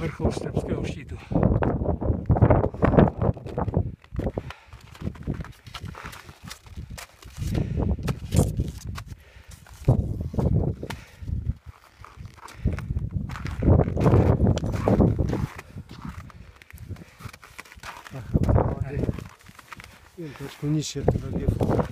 Stępskiego szczytu. Він трошки нижче рельєфу.